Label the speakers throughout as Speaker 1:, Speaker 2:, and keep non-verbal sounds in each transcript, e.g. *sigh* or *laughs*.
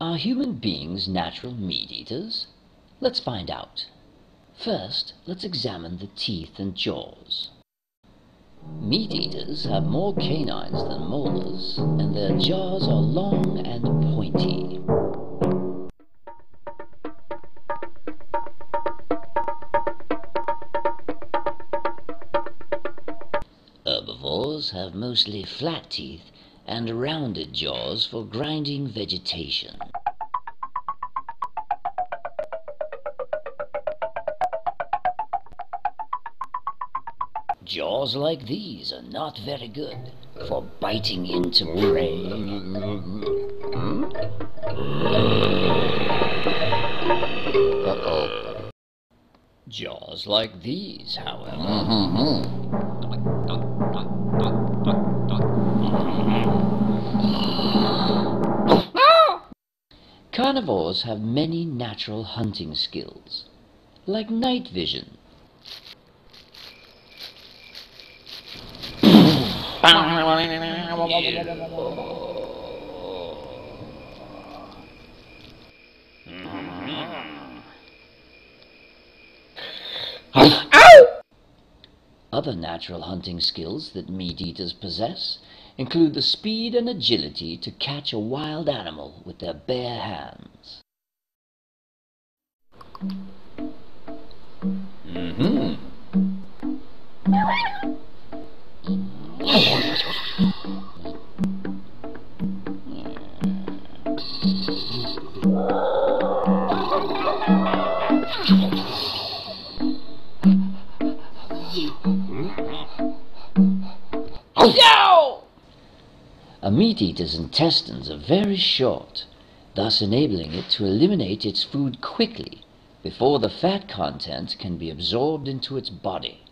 Speaker 1: Are human beings natural meat eaters? Let's find out. First, let's examine the teeth and jaws. Meat eaters have more canines than molars, and their jaws are long and pointy. Herbivores have mostly flat teeth and rounded jaws for grinding vegetation. Jaws like these are not very good for biting into prey.
Speaker 2: Uh-oh.
Speaker 1: Jaws like these, however, carnivores have many natural hunting skills, like night vision. Other natural hunting skills that meat eaters possess include the speed and agility to catch a wild animal with their bare hands.
Speaker 2: Mm-hmm.
Speaker 1: A meat eater's intestines are very short, thus enabling it to eliminate its food quickly before the fat content can be absorbed into its body.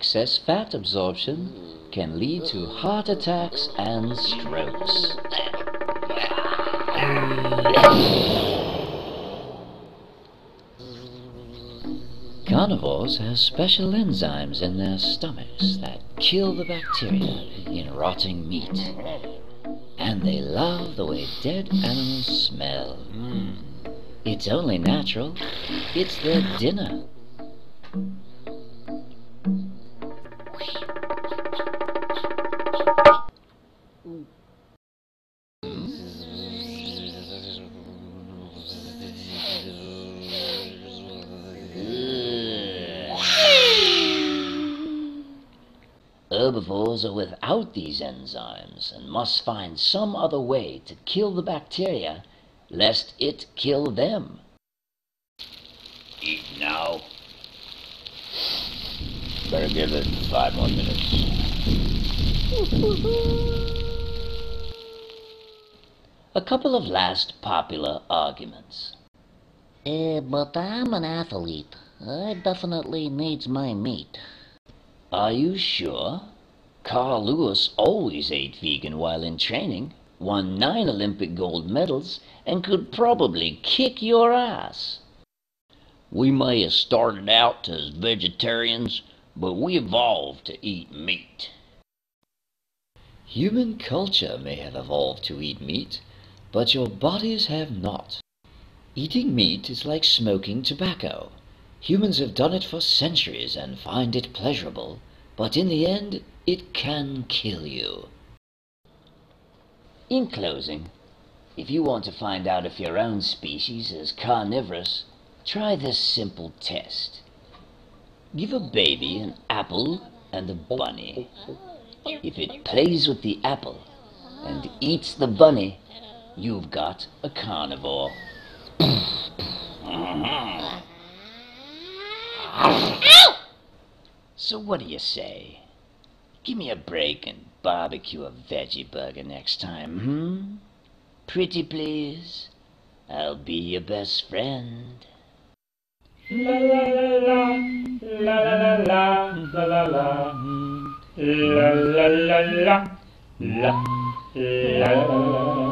Speaker 1: Excess fat absorption can lead to heart attacks and strokes. Carnivores have special enzymes in their stomachs that kill the bacteria in rotting meat. And they love the way dead animals smell. It's only natural. It's their dinner. Herbivores are without these enzymes and must find some other way to kill the bacteria lest it kill them.
Speaker 2: Eat now. Better give it five more minutes. *laughs*
Speaker 1: A couple of last popular arguments.
Speaker 3: Eh, but I'm an athlete. I definitely needs my meat.
Speaker 1: Are you sure? Carl Lewis always ate vegan while in training, won nine Olympic gold medals, and could probably kick your ass.
Speaker 2: We may have started out as vegetarians, but we evolved to eat meat.
Speaker 1: Human culture may have evolved to eat meat, but your bodies have not. Eating meat is like smoking tobacco. Humans have done it for centuries and find it pleasurable, but in the end, it can kill you. In closing, if you want to find out if your own species is carnivorous, Try this simple test. Give a baby an apple and a bunny. If it plays with the apple and eats the bunny, you've got a carnivore. *laughs* So what do you say? Give me a break and barbecue a veggie burger next time, hmm? Pretty please. I'll be your best friend.
Speaker 4: La la la la la la la la la la la la la la la la la la